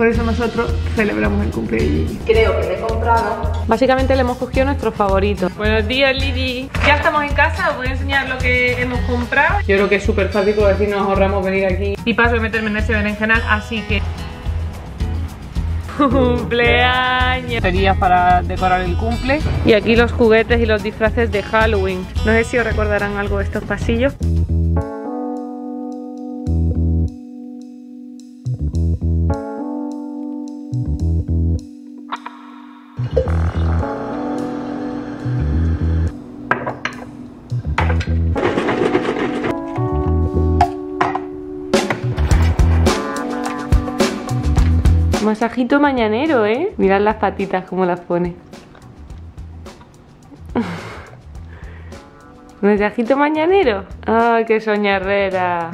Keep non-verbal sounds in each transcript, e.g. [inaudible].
Por eso nosotros celebramos el cumple de Gigi. Creo que le he comprado. Básicamente le hemos cogido nuestro favorito. Buenos días, Lili. Ya estamos en casa, os voy a enseñar lo que hemos comprado. Yo creo que es súper fácil porque así nos ahorramos venir aquí. Y paso de meterme en ese berenjenal, así que [laughs] cumpleaños. Sería para decorar el cumple. Y aquí los juguetes y los disfraces de Halloween. No sé si os recordarán algo de estos pasillos. Masajito mañanero, ¿eh? Mirad las patitas como las pone. [laughs] Masajito mañanero. ¡Ay, qué soñarrera!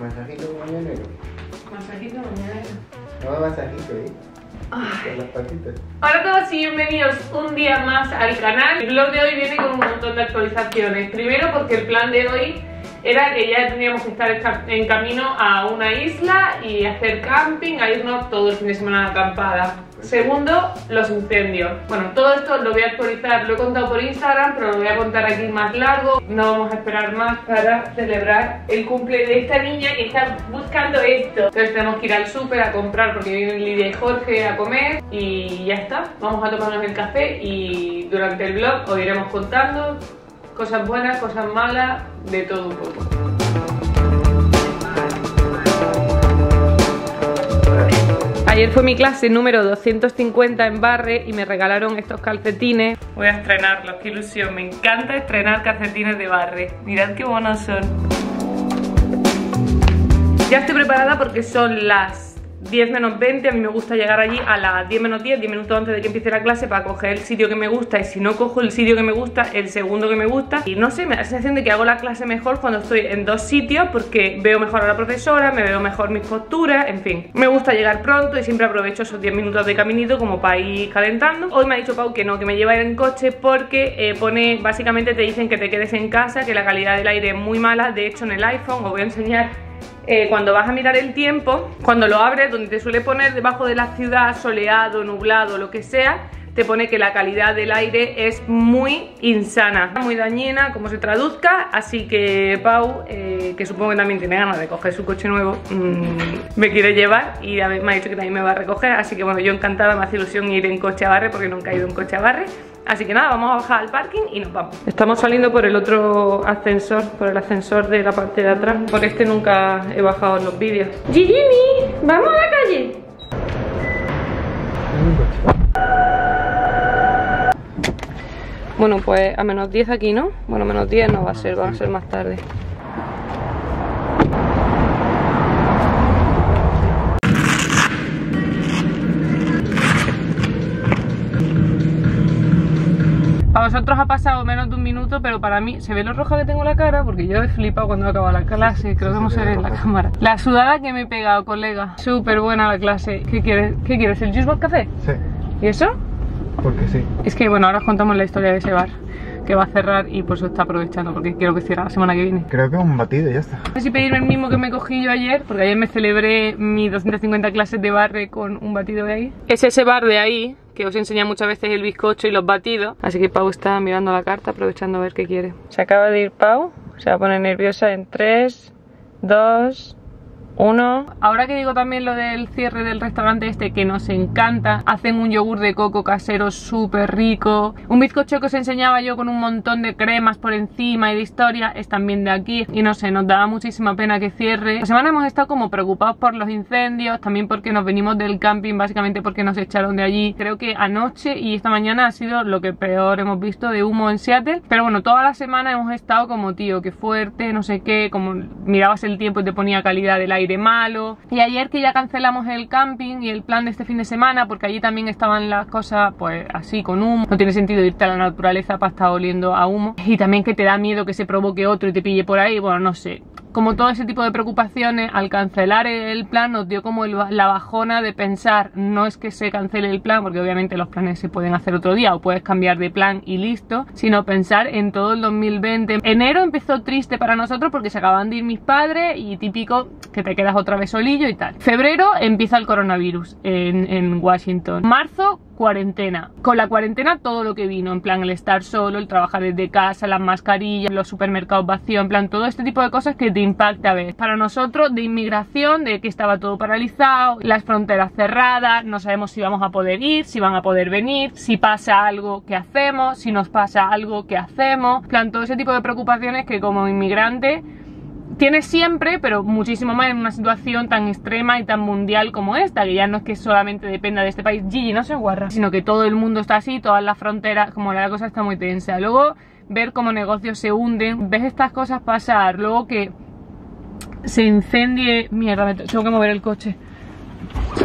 Masajito mañanero. Masajito mañanero. No, masajito, ¿eh? Con las patitas. Hola a todos y bienvenidos un día más al canal. El vlog de hoy viene con un montón de actualizaciones. Primero porque el plan de hoy era que ya tendríamos que estar en camino a una isla y hacer camping, a irnos todo el fin de semana acampada. Segundo, los incendios. Bueno, todo esto lo voy a actualizar, lo he contado por Instagram, pero lo voy a contar aquí más largo. No vamos a esperar más para celebrar el cumple de esta niña que está buscando esto. Entonces tenemos que ir al súper a comprar porque vienen Lidia y Jorge a comer y ya está. Vamos a tomarnos el café y durante el vlog os iremos contando cosas buenas, cosas malas, de todo un poco. Ayer fue mi clase número 250 en Barre y me regalaron estos calcetines. Voy a estrenarlos, qué ilusión. Me encanta estrenar calcetines de Barre. Mirad qué buenos son. Ya estoy preparada porque son las 10 menos 20, a mí me gusta llegar allí a las 10 menos 10, 10 minutos antes de que empiece la clase para coger el sitio que me gusta y si no cojo el sitio que me gusta, el segundo que me gusta y no sé, me da la sensación de que hago la clase mejor cuando estoy en dos sitios porque veo mejor a la profesora, me veo mejor mis posturas, en fin. Me gusta llegar pronto y siempre aprovecho esos 10 minutos de caminito como para ir calentando. Hoy me ha dicho Pau que no, que me lleva en coche porque eh, pone, básicamente te dicen que te quedes en casa, que la calidad del aire es muy mala, de hecho en el iPhone os voy a enseñar eh, cuando vas a mirar el tiempo, cuando lo abres, donde te suele poner debajo de la ciudad, soleado, nublado, lo que sea, te pone que la calidad del aire es muy insana, muy dañina, como se traduzca, así que Pau, eh, que supongo que también tiene ganas de coger su coche nuevo, mm, me quiere llevar y me ha dicho que también me va a recoger, así que bueno, yo encantada, me hace ilusión ir en coche a Barre porque nunca he ido en coche a Barre, Así que nada, vamos a bajar al parking y nos vamos. Estamos saliendo por el otro ascensor, por el ascensor de la parte de atrás. Por este nunca he bajado en los vídeos. ¡Gigini! ¡Vamos a la calle! Bueno, pues a menos 10 aquí, ¿no? Bueno, menos 10 no va a ser, va a ser más tarde. Vosotros ha pasado menos de un minuto, pero para mí se ve lo roja que tengo la cara porque yo he flipado cuando acaba la clase. Creo que vamos a ver en la cámara. La sudada que me he pegado, colega. Súper buena la clase. ¿Qué quieres? ¿Qué quieres? ¿El Juice Café? Sí. ¿Y eso? Porque sí. Es que bueno, ahora os contamos la historia de ese bar que va a cerrar y por eso está aprovechando porque quiero que cierre la semana que viene. Creo que un batido y ya está. No sé si pedirme el mismo que me cogí yo ayer, porque ayer me celebré mis 250 clases de barre con un batido de ahí. Es ese bar de ahí que os enseña muchas veces el bizcocho y los batidos. Así que Pau está mirando la carta, aprovechando a ver qué quiere. Se acaba de ir Pau, se va a poner nerviosa en 3, 2, uno. Ahora que digo también lo del cierre del restaurante este que nos encanta, hacen un yogur de coco casero súper rico. Un bizcocho que os enseñaba yo con un montón de cremas por encima y de historia es también de aquí. Y no sé, nos daba muchísima pena que cierre. La semana hemos estado como preocupados por los incendios, también porque nos venimos del camping, básicamente porque nos echaron de allí. Creo que anoche y esta mañana ha sido lo que peor hemos visto de humo en Seattle. Pero bueno, toda la semana hemos estado como, tío, qué fuerte, no sé qué, como mirabas el tiempo y te ponía calidad del aire malo. Y ayer que ya cancelamos el camping y el plan de este fin de semana, porque allí también estaban las cosas pues así con humo. No tiene sentido irte a la naturaleza para estar oliendo a humo. Y también que te da miedo que se provoque otro y te pille por ahí. Bueno, no sé como todo ese tipo de preocupaciones, al cancelar el plan nos dio como el- la bajona de pensar, no es que se cancele el plan, porque obviamente los planes se pueden hacer otro día o puedes cambiar de plan y listo, sino pensar en todo el 2020. Enero empezó triste para nosotros porque se acaban de ir mis padres y típico que te quedas otra vez solillo y tal. Febrero empieza el coronavirus en, en Washington. Marzo cuarentena. Con la cuarentena todo lo que vino, en plan el estar solo, el trabajar desde casa, las mascarillas, los supermercados vacíos, en plan todo este tipo de cosas que te impacta a ver. Para nosotros de inmigración, de que estaba todo paralizado, las fronteras cerradas, no sabemos si vamos a poder ir, si van a poder venir, si pasa algo, ¿qué hacemos? Si nos pasa algo, ¿qué hacemos? En plan todo ese tipo de preocupaciones que como inmigrante tienes siempre, pero muchísimo más en una situación tan extrema y tan mundial como esta, que ya no es que solamente dependa de este país, Gigi, no se guarra, sino que todo el mundo está así, todas las fronteras, como la cosa está muy tensa. Luego, ver cómo negocios se hunden, ves estas cosas pasar, luego que se incendie... Mierda, me tengo que mover el coche.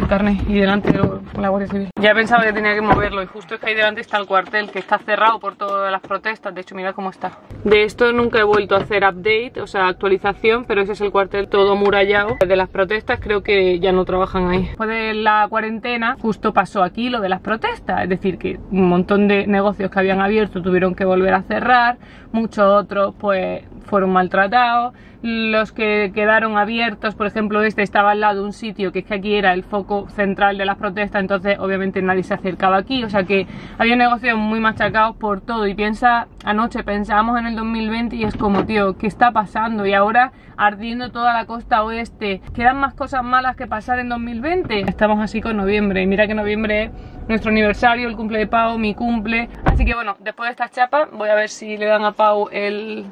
El carne y delante lo- la Guardia Civil. Ya pensaba que tenía que moverlo y justo es que ahí delante está el cuartel que está cerrado por todas las protestas. De hecho, mira cómo está. De esto nunca he vuelto a hacer update, o sea, actualización, pero ese es el cuartel todo murallado. De las protestas creo que ya no trabajan ahí. Después de la cuarentena, justo pasó aquí lo de las protestas. Es decir, que un montón de negocios que habían abierto tuvieron que volver a cerrar. Muchos otros, pues, fueron maltratados. Los que quedaron abiertos, por ejemplo, este estaba al lado de un sitio que es que aquí era el foco central de las protestas, entonces obviamente nadie se acercaba aquí, o sea que había negocios muy machacados por todo. Y piensa, anoche pensábamos en el 2020 y es como, tío, ¿qué está pasando? Y ahora ardiendo toda la costa oeste, ¿quedan más cosas malas que pasar en 2020? Estamos así con noviembre, y mira que noviembre es nuestro aniversario, el cumple de Pau, mi cumple. Así que bueno, después de estas chapas, voy a ver si le dan a Pau el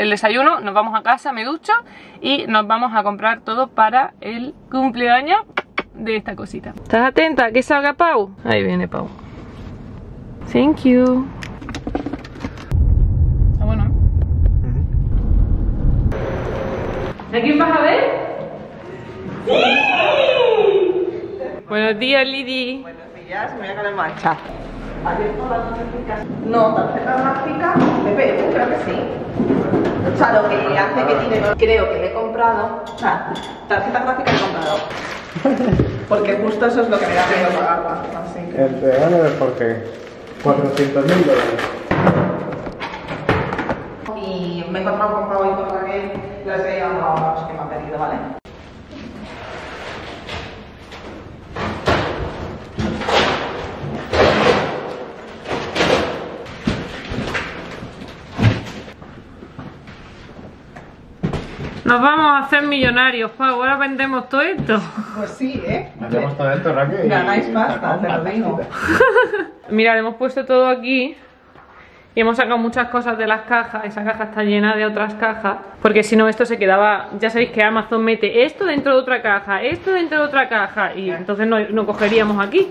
el desayuno, nos vamos a casa, me ducho y nos vamos a comprar todo para el cumpleaños de esta cosita. ¿Estás atenta a que salga Pau? Ahí viene Pau. Thank you. Está bueno, ¿eh? ¿A quién vas a ver? [laughs] Buenos días, Lidi. Buenos días, me voy a caer en marcha. ¿Abierto las tarjetas? No, tarjeta gráfica, creo que sí. O sea, lo que hace que tiene, creo que le he comprado, o sea, tarjeta gráfica he comprado. [laughs] Porque justo eso es lo que me da miedo pagarla. Así que. El regalo de Jorge. 400 mil dólares. Y me he encontrado con Pau y con Raquel, les he llevado a los que me han pedido, ¿vale? Nos vamos a hacer millonarios, Pau. Ahora vendemos todo esto. Pues sí, ¿eh? Hacemos todo esto, Raquel. Ganáis pasta, te lo digo. [laughs] Mirad, hemos puesto todo aquí y hemos sacado muchas cosas de las cajas. Esa caja está llena de otras cajas. Porque si no, esto se quedaba. Ya sabéis que Amazon mete esto dentro de otra caja, esto dentro de otra caja. Y entonces no, no cogeríamos aquí.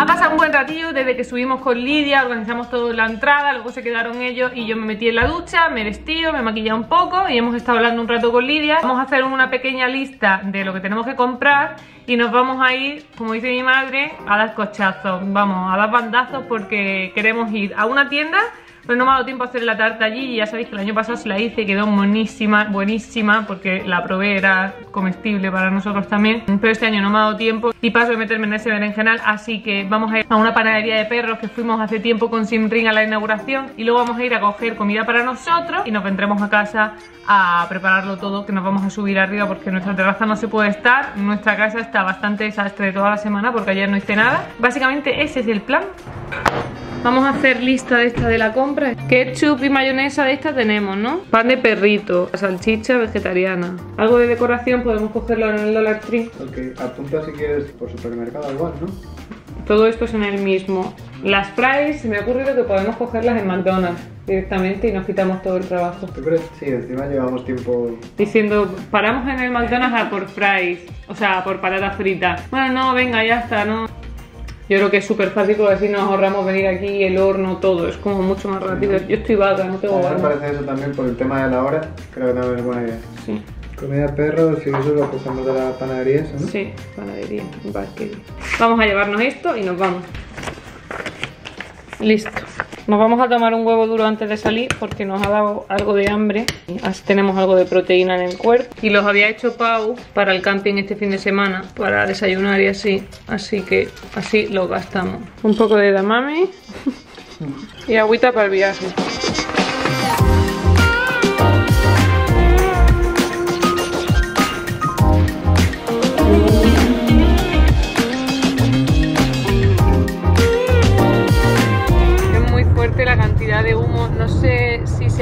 Ha pasado un buen ratillo desde que subimos con Lidia, organizamos todo en la entrada, luego se quedaron ellos y yo me metí en la ducha, me vestido, me he maquillado un poco y hemos estado hablando un rato con Lidia. Vamos a hacer una pequeña lista de lo que tenemos que comprar y nos vamos a ir, como dice mi madre, a dar cochazos, vamos, a dar bandazos porque queremos ir a una tienda pero no me ha dado tiempo a hacer la tarta allí y ya sabéis que el año pasado se la hice y quedó buenísima, buenísima porque la probé, era comestible para nosotros también. Pero este año no me ha dado tiempo y paso de meterme en ese berenjenal, así que vamos a ir a una panadería de perros que fuimos hace tiempo con Simring a la inauguración y luego vamos a ir a coger comida para nosotros y nos vendremos a casa a prepararlo todo, que nos vamos a subir arriba porque nuestra terraza no se puede estar, nuestra casa está bastante desastre toda la semana porque ayer no hice nada. Básicamente ese es el plan. Vamos a hacer lista de esta de la compra. Ketchup y mayonesa de esta tenemos, ¿no? Pan de perrito, salchicha vegetariana. Algo de decoración podemos cogerlo en el Dollar Tree. Ok, apunta si quieres por supermercado igual, ¿no? Todo esto es en el mismo. Las fries, se me ha ocurrido que podemos cogerlas en McDonald's directamente y nos quitamos todo el trabajo. Sí, encima llevamos tiempo. Diciendo, paramos en el McDonald's a por fries, o sea, por patatas fritas. Bueno, no, venga, ya está, no. Yo creo que es súper fácil porque así nos ahorramos venir aquí, el horno, todo. Es como mucho más rápido. Yo estoy vaga, no tengo A mí me parece eso también por el tema de la hora. Creo que también es buena idea. Sí, Comida de perros, si eso lo cogemos de la panadería, ¿no? sí, panadería. Vamos a llevarnos esto y nos vamos. Listo. Nos vamos a tomar un huevo duro antes de salir porque nos ha dado algo de hambre. Así tenemos algo de proteína en el cuerpo. Y los había hecho Pau para el camping este fin de semana, para desayunar y así. Así que así lo gastamos. Un poco de damami [laughs] y agüita para el viaje.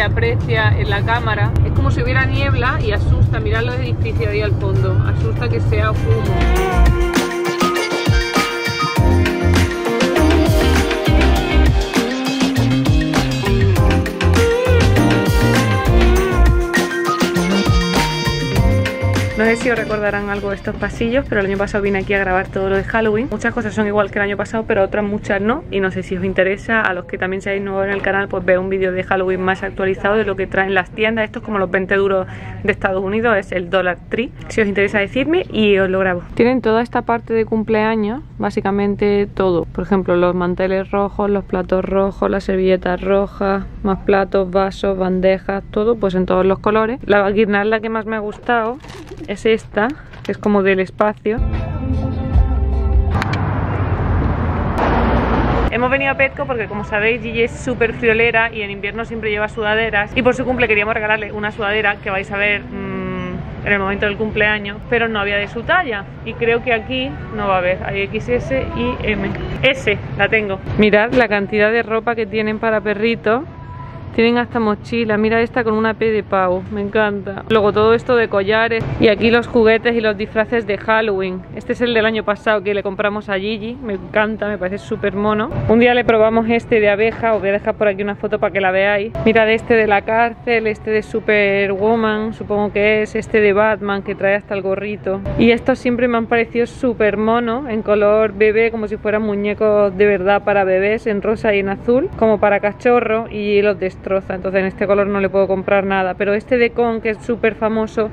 Aprecia en la cámara. Es como si hubiera niebla y asusta, mirad los edificios ahí al fondo, asusta que sea humo. No sé si os recordarán algo de estos pasillos, pero el año pasado vine aquí a grabar todo lo de Halloween. Muchas cosas son igual que el año pasado, pero otras muchas no. Y no sé si os interesa, a los que también seáis nuevos en el canal, pues veo un vídeo de Halloween más actualizado de lo que traen las tiendas. Esto es como los 20 duros de Estados Unidos, es el Dollar Tree. Si os interesa decirme y os lo grabo. Tienen toda esta parte de cumpleaños, básicamente todo. Por ejemplo, los manteles rojos, los platos rojos, las servilletas rojas, más platos, vasos, bandejas, todo pues en todos los colores. La guirnalda que más me ha gustado es esta, que es como del espacio. Hemos venido a Petco porque como sabéis Gigi es súper friolera y en invierno siempre lleva sudaderas y por su cumple queríamos regalarle una sudadera que vais a ver mmm, en el momento del cumpleaños pero no había de su talla. Y creo que aquí no va a haber, hay XS y M. S la tengo. Mirad la cantidad de ropa que tienen para perritos tienen hasta mochila, mira esta con una P de pavo, me encanta. Luego todo esto de collares y aquí los juguetes y los disfraces de Halloween. Este es el del año pasado que le compramos a Gigi, me encanta, me parece súper mono. Un día le probamos este de abeja, os voy a dejar por aquí una foto para que la veáis. Mira este de la cárcel, este de Superwoman, supongo que es, este de Batman que trae hasta el gorrito. Y estos siempre me han parecido súper mono, en color bebé, como si fueran muñecos de verdad para bebés, en rosa y en azul, como para cachorro y los de entonces en este color no le puedo comprar nada. Pero este de Con que es súper famoso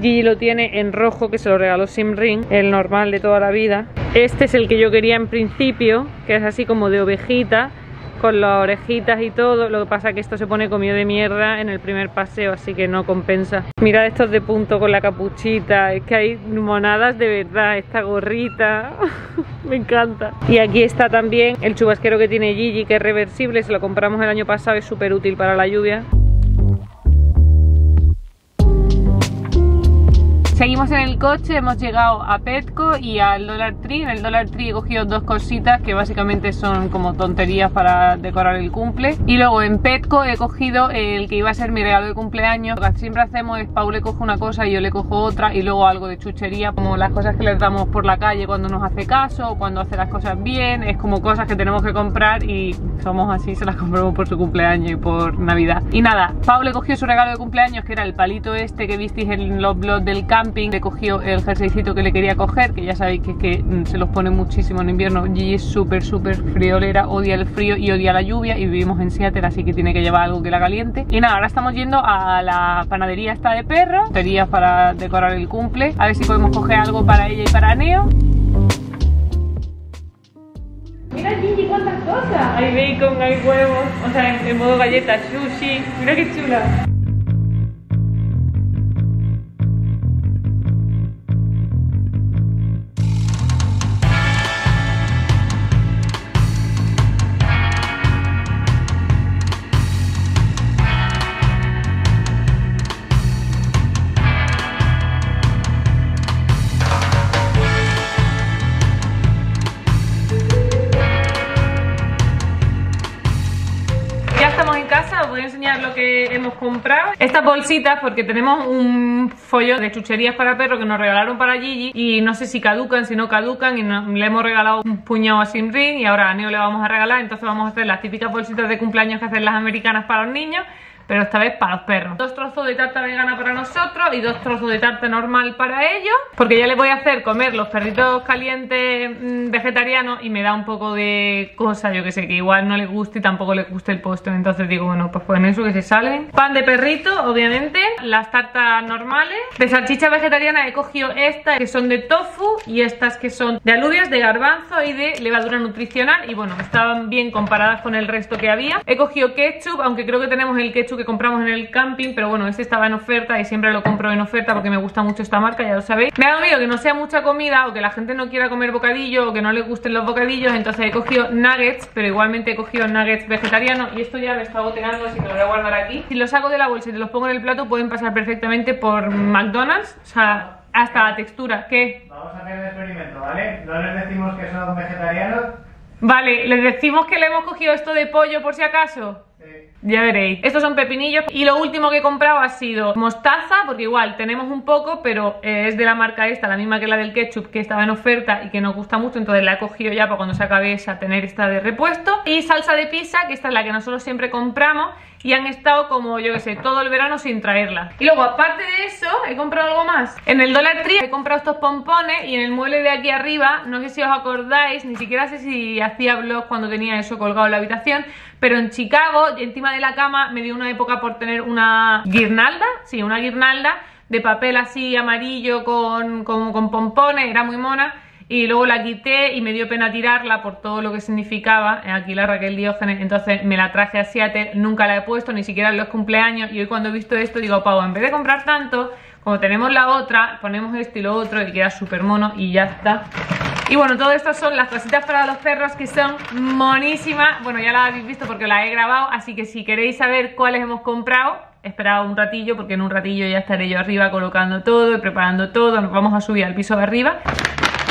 Gigi lo tiene en rojo que se lo regaló Simring, el normal de toda la vida. Este es el que yo quería en principio que es así como de ovejita con las orejitas y todo, lo que pasa que esto se pone comido de mierda en el primer paseo, así que no compensa. Mirad estos de punto con la capuchita, es que hay monadas de verdad, esta gorrita, [laughs] me encanta. Y aquí está también el chubasquero que tiene Gigi, que es reversible, se lo compramos el año pasado, es súper útil para la lluvia. Seguimos en el coche, hemos llegado a Petco y al Dollar Tree. En el Dollar Tree he cogido dos cositas que básicamente son como tonterías para decorar el cumple. Y luego en Petco he cogido el que iba a ser mi regalo de cumpleaños. Lo que siempre hacemos es Paul le coge una cosa y yo le cojo otra y luego algo de chuchería, como las cosas que les damos por la calle cuando nos hace caso cuando hace las cosas bien. Es como cosas que tenemos que comprar y somos así, se las compramos por su cumpleaños y por Navidad. Y nada, Paul le cogió su regalo de cumpleaños que era el palito este que visteis en los blogs del campo le cogió el jerseycito que le quería coger, que ya sabéis que, que mm, se los pone muchísimo en invierno. Gigi es súper, súper friolera, odia el frío y odia la lluvia y vivimos en Seattle, así que tiene que llevar algo que la caliente. Y nada, ahora estamos yendo a la panadería esta de perro, sería para decorar el cumple, a ver si podemos coger algo para ella y para Neo. Mira Gigi, cuántas cosas. Hay bacon, hay huevos, o sea, en, en modo galleta, sushi. Mira qué chula. Lo que hemos comprado. Estas bolsitas, porque tenemos un follo de chucherías para perro que nos regalaron para Gigi y no sé si caducan, si no caducan y le hemos regalado un puñado a Simrin y ahora a Neo le vamos a regalar, entonces vamos a hacer las típicas bolsitas de cumpleaños que hacen las americanas para los niños pero esta vez para los perros. Dos trozos de tarta vegana para nosotros y dos trozos de tarta normal para ellos, porque ya les voy a hacer comer los perritos calientes mm, vegetarianos y me da un poco de cosa, yo que sé, que igual no les guste y tampoco les guste el postre, entonces digo, bueno, pues con eso que se salen. Pan de perrito, obviamente, las tartas normales. De salchicha vegetariana he cogido estas que son de tofu y estas que son de alubias, de garbanzo y de levadura nutricional y bueno, estaban bien comparadas con el resto que había. He cogido ketchup, aunque creo que tenemos el ketchup que compramos en el camping, pero bueno, este estaba en oferta y siempre lo compro en oferta porque me gusta mucho esta marca, ya lo sabéis. Me ha dado miedo que no sea mucha comida o que la gente no quiera comer bocadillo o que no le gusten los bocadillos, entonces he cogido nuggets, pero igualmente he cogido nuggets vegetarianos y esto ya me está goteando, así que lo voy a guardar aquí. Si los saco de la bolsa y te los pongo en el plato, pueden pasar perfectamente por McDonald's, o sea, hasta la textura. ¿Qué? Vamos a hacer el experimento, ¿vale? No les decimos que son vegetarianos. Vale, les decimos que le hemos cogido esto de pollo por si acaso. Ya veréis. Estos son pepinillos y lo último que he comprado ha sido mostaza, porque igual tenemos un poco, pero eh, es de la marca esta, la misma que la del ketchup, que estaba en oferta y que nos gusta mucho, entonces la he cogido ya para cuando se acabe esa tener esta de repuesto. Y salsa de pizza, que esta es la que nosotros siempre compramos y han estado como, yo que sé, todo el verano sin traerla. Y luego, aparte de eso, he comprado algo más. En el Dollar Tree he comprado estos pompones y en el mueble de aquí arriba, no sé si os acordáis, ni siquiera sé si hacía vlog cuando tenía eso colgado en la habitación, pero en Chicago, encima de la cama, me dio una época por tener una guirnalda, sí, una guirnalda de papel así amarillo con, con pompones, era muy mona y luego la quité y me dio pena tirarla por todo lo que significaba aquí la Raquel Diógenes, entonces me la traje a Seattle, nunca la he puesto, ni siquiera en los cumpleaños y hoy cuando he visto esto digo, Pau, en vez de comprar tanto, como tenemos la otra, ponemos esto y lo otro y queda súper mono y ya está. Y bueno, todo esto son las cositas para los perros que son monísimas. Bueno, ya las habéis visto porque las he grabado, así que si queréis saber cuáles hemos comprado, esperad un ratillo porque en un ratillo ya estaré yo arriba colocando todo y preparando todo. Nos vamos a subir al piso de arriba.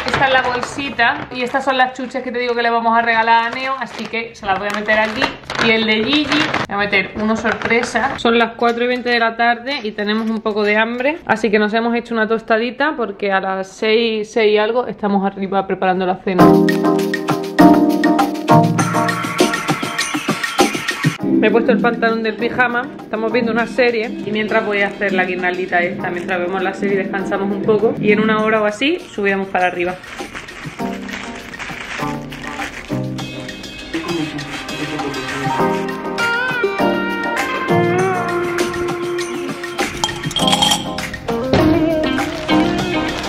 Esta es la bolsita y estas son las chuches que te digo que le vamos a regalar a Neo, así que se las voy a meter aquí. Y el de Gigi, voy a meter uno sorpresa. Son las 4 y 20 de la tarde y tenemos un poco de hambre, así que nos hemos hecho una tostadita porque a las 6, 6 y algo estamos arriba preparando la cena. Me he puesto el pantalón del pijama, estamos viendo una serie y mientras voy a hacer la guirnaldita esta, mientras vemos la serie descansamos un poco y en una hora o así subimos para arriba.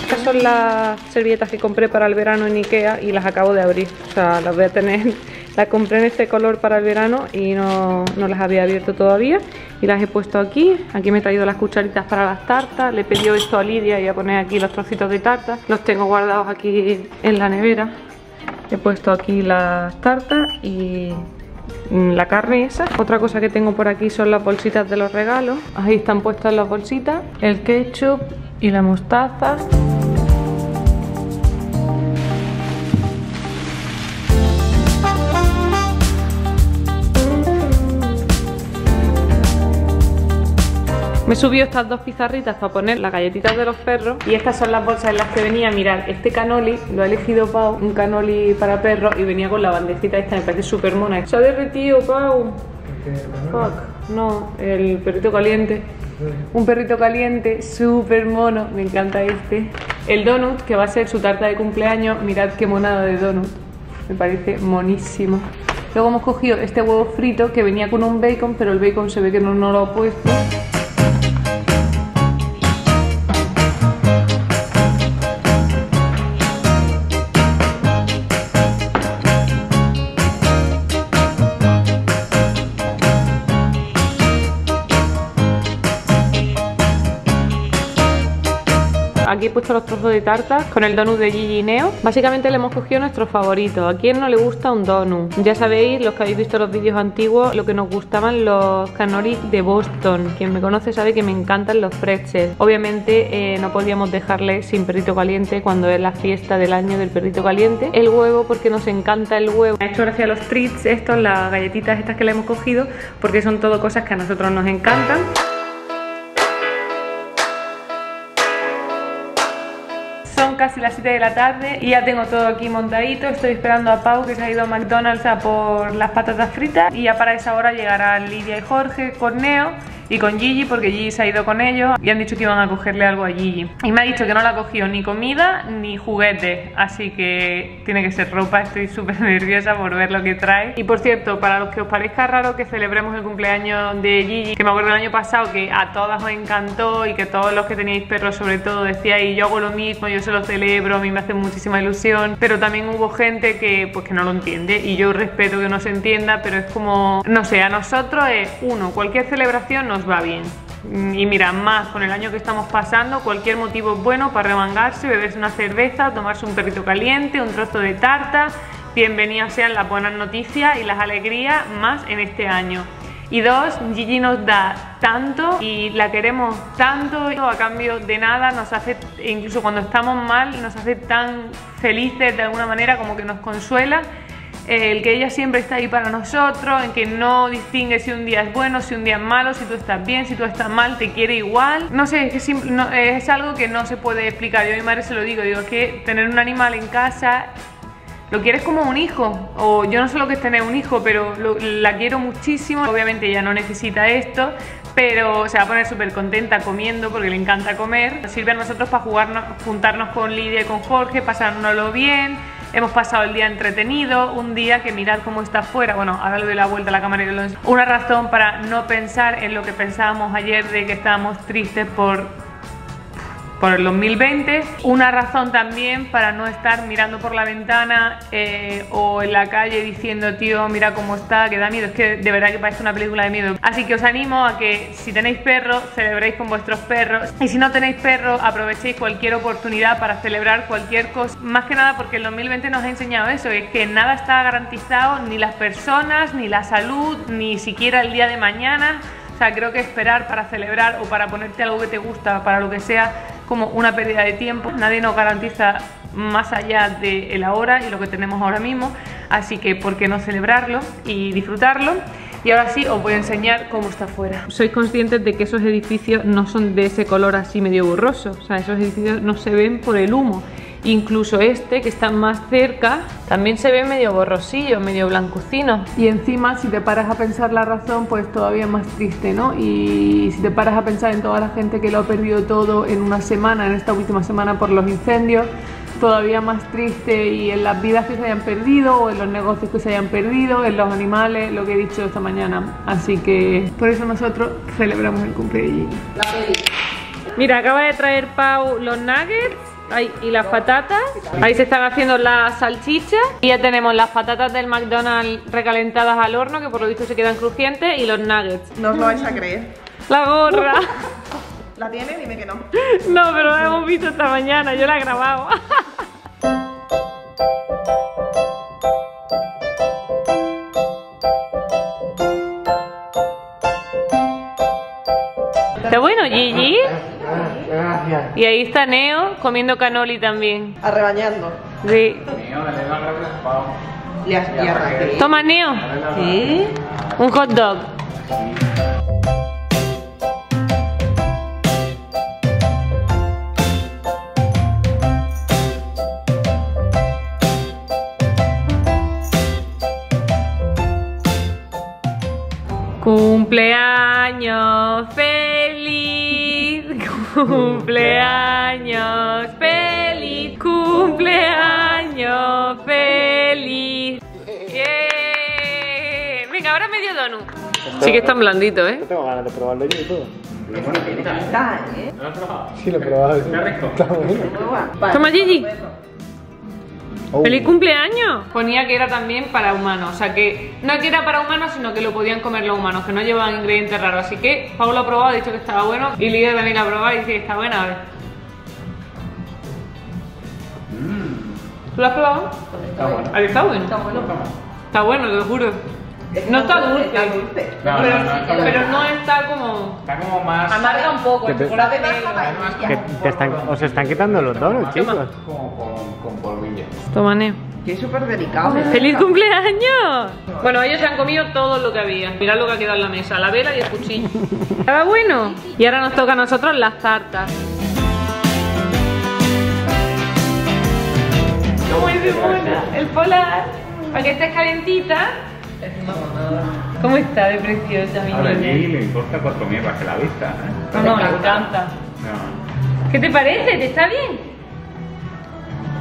Estas son las servilletas que compré para el verano en Ikea y las acabo de abrir, o sea, las voy a tener las compré en este color para el verano y no, no, las había abierto todavía y las he puesto aquí. Aquí me he traído las cucharitas para las tartas. Le he pedido esto a Lidia y a poner aquí los trocitos de tarta. Los tengo guardados aquí en la nevera. He puesto aquí las tartas y la carne esa. Otra cosa que tengo por aquí son las bolsitas de los regalos. Ahí están puestas las bolsitas, el ketchup y la mostaza. Me subió estas dos pizarritas para poner las galletitas de los perros y estas son las bolsas en las que venía. Mirad, este canoli lo ha elegido Pau, un canoli para perros y venía con la bandejita esta, me parece súper mona. Se ha derretido, Pau. Fuck, no, el perrito caliente. Un perrito caliente, súper mono, me encanta este. El donut, que va a ser su tarta de cumpleaños, mirad qué monada de donut. Me parece monísimo. Luego hemos cogido este huevo frito que venía con un bacon, pero el bacon se ve que no lo ha puesto. Aquí he puesto los trozos de tarta con el donut de Gigi Neo. Básicamente le hemos cogido nuestro favorito. ¿A quién no le gusta un donut? Ya sabéis, los que habéis visto los vídeos antiguos, lo que nos gustaban los cannolis de Boston. Quien me conoce sabe que me encantan los pretzels. Obviamente eh, no podíamos dejarle sin perrito caliente cuando es la fiesta del año del perrito caliente. El huevo porque nos encanta el huevo. Me ha hecho gracia los treats estos, las galletitas estas que le hemos cogido, porque son todo cosas que a nosotros nos encantan. Las 7 de la tarde y ya tengo todo aquí montadito. Estoy esperando a Pau que se ha ido a McDonald's a por las patatas fritas y ya para esa hora llegarán Lidia y Jorge con Neo y con Gigi porque Gigi se ha ido con ellos y han dicho que iban a cogerle algo a Gigi. Y me ha dicho que no le ha cogido ni comida ni juguete, así que tiene que ser ropa. Estoy súper [laughs] nerviosa por ver lo que trae. Y por cierto, para los que os parezca raro que celebremos el cumpleaños de Gigi, que me acuerdo del año pasado que a todas os encantó y que todos los que teníais perros sobre todo decíais yo hago lo mismo, yo se lo celebro, a mí me hace muchísima ilusión, pero también hubo gente que pues que no lo entiende y yo respeto que no se entienda, pero es como, no sé, a nosotros es uno, cualquier celebración nos va bien. Y mira, más con el año que estamos pasando, cualquier motivo es bueno para remangarse, beberse una cerveza, tomarse un perrito caliente, un trozo de tarta. Bienvenidas sean las buenas noticias y las alegrías más en este año. Y dos, Gigi nos da tanto y la queremos tanto a cambio de nada, nos hace, incluso cuando estamos mal, nos hace tan felices de alguna manera como que nos consuela el que ella siempre está ahí para nosotros, en que no distingue si un día es bueno, si un día es malo, si tú estás bien, si tú estás mal, te quiere igual. No sé, es, que es algo que no se puede explicar. Yo a mi madre se lo digo, digo, que tener un animal en casa lo quieres como un hijo, o yo no sé lo que es tener un hijo, pero la quiero muchísimo. Obviamente ella no necesita esto, pero se va a poner súper contenta comiendo porque le encanta comer. Sirve a nosotros para jugarnos, juntarnos con Lidia y con Jorge, pasárnoslo bien Hemos pasado el día entretenido, un día que mirad cómo está afuera, bueno, ahora le doy la vuelta a la cámara y lo Una razón para no pensar en lo que pensábamos ayer de que estábamos tristes por por el 2020. Una razón también para no estar mirando por la ventana eh, o en la calle diciendo, tío, mira cómo está, que da miedo. Es que de verdad que parece una película de miedo. Así que os animo a que si tenéis perros, celebréis con vuestros perros. Y si no tenéis perros, aprovechéis cualquier oportunidad para celebrar cualquier cosa. Más que nada porque el 2020 nos ha enseñado eso, es que nada está garantizado, ni las personas, ni la salud, ni siquiera el día de mañana. O sea, creo que esperar para celebrar o para ponerte algo que te gusta, para lo que sea, como una pérdida de tiempo. Nadie nos garantiza más allá de la ahora y lo que tenemos ahora mismo. Así que, ¿por qué no celebrarlo y disfrutarlo? Y ahora sí os voy a enseñar cómo está afuera. Sois conscientes de que esos edificios no son de ese color así medio borroso. O sea, esos edificios no se ven por el humo. Incluso este, que está más cerca, también se ve medio borrosillo, medio blancucino. Y encima, si te paras a pensar la razón, pues todavía más triste, ¿no? Y si te paras a pensar en toda la gente que lo ha perdido todo en una semana, en esta última semana por los incendios, todavía más triste y en las vidas que se hayan perdido o en los negocios que se hayan perdido, en los animales, lo que he dicho esta mañana. Así que por eso nosotros celebramos el cumpleaños. Mira, acaba de traer Pau los nuggets Ahí, y las patatas. Ahí se están haciendo las salchichas. Y ya tenemos las patatas del McDonald's recalentadas al horno, que por lo visto se quedan crujientes, y los nuggets. No os lo vais a creer. La gorra. [laughs] ¿La tiene? Dime que no. No, pero la hemos visto esta mañana, yo la he grabado. [laughs] ¿Está bueno, Gigi? Gracias. Y ahí está Neo comiendo canoli también. Arrebañando. Sí. Le has y arranqué. Toma, Neo. ¿Sí? Un hot dog. Cumpleaños feliz, cumpleaños feliz, cumpleaños feliz. Bien. Venga, ahora medio donut. Sí que están blanditos, ¿eh? Yo tengo ganas de probarlo yo y todo. Está, ¿eh? Sí, lo he probado. Está rico. Está bueno. Toma, Gigi. Oh. ¡Feliz cumpleaños! Ponía que era también para humanos, o sea que no que era para humanos, sino que lo podían comer los humanos, que no llevaban ingredientes raros. Así que Pablo ha probado, ha dicho que estaba bueno, y Lidia también la ha probado y dice que está buena, a ver. ¿Tú lo has probado? Está bueno. ¿A que está bueno? Está bueno. Está bueno, te lo juro. No está dulce, Está dulce. No, pero, no, no, está pero bueno. no está como... Está como más. Amarga un poco, el chocolate negro. Te están, os están quitando los donuts, chicos. Como con, con polvillo. Toma, Neo. Que es súper delicado. ¡Feliz cumpleaños! Bueno, ellos se han comido todo lo que había. Mirad lo que ha quedado en la mesa, la vela y el cuchillo. ¿Estaba bueno? Y ahora nos toca a nosotros las tartas. qué buena. El polar. Para que estés calentita. ¿Cómo está de preciosa mi Ahora, a niña? Lili le importa cuatro mierdas que la vista, ¿eh? No, no, le encanta. No. ¿Qué te parece? ¿Te está bien?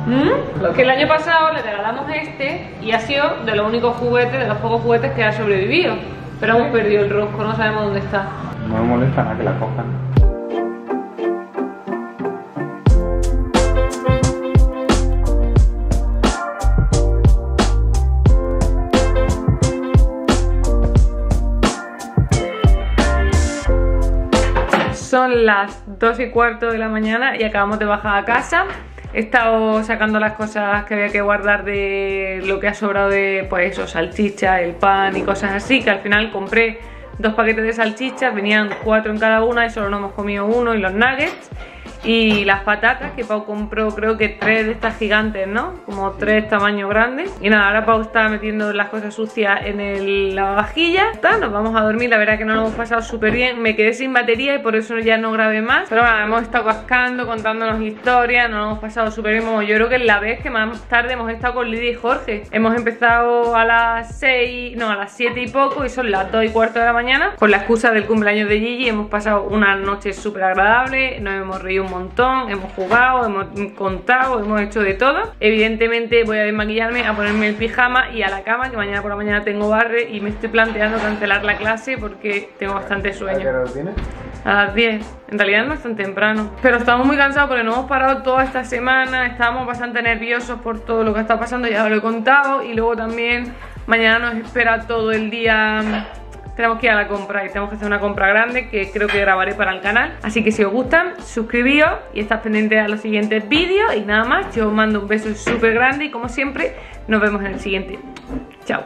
¿Mm? Que el año pasado le regalamos este y ha sido de los únicos juguetes, de los pocos juguetes que ha sobrevivido. Pero hemos perdido el rosco, no sabemos dónde está. No me molesta nada que la cojan. Son las 2 y cuarto de la mañana y acabamos de bajar a casa. He estado sacando las cosas que había que guardar de lo que ha sobrado de, pues eso, salchicha, el pan y cosas así, que al final compré dos paquetes de salchichas, venían cuatro en cada una y solo nos hemos comido uno y los nuggets. Y las patatas, que Pau compró creo que tres de estas gigantes, ¿no? Como tres tamaños grandes. Y nada, ahora Pau está metiendo las cosas sucias en el lavavajilla. Está, nos vamos a dormir, la verdad que no lo hemos pasado súper bien. Me quedé sin batería y por eso ya no grabé más. Pero bueno, hemos estado cascando, contándonos historias, nos lo hemos pasado súper bien. Como Yo creo que es la vez que más tarde hemos estado con Lidia y Jorge. Hemos empezado a las 6, no, a las 7 y poco y son las 2 y cuarto de la mañana. Con la excusa del cumpleaños de Gigi hemos pasado una noche súper agradable, nos hemos reído un montón, hemos jugado, hemos contado, hemos hecho de todo. Evidentemente voy a desmaquillarme, a ponerme el pijama y a la cama, que mañana por la mañana tengo barre y me estoy planteando cancelar la clase porque tengo bastante ¿A qué sueño. hora lo tienes? A las 10. En realidad no es tan temprano. Pero estamos muy cansados porque no hemos parado toda esta semana. Estábamos bastante nerviosos por todo lo que está pasando. Ya lo he contado. Y luego también mañana nos espera todo el día. Tenemos que ir a la compra y tenemos que hacer una compra grande que creo que grabaré para el canal. Así que si os gustan, suscribíos y estad pendientes a los siguientes vídeos. Y nada más, yo os mando un beso súper grande y como siempre, nos vemos en el siguiente. Chao.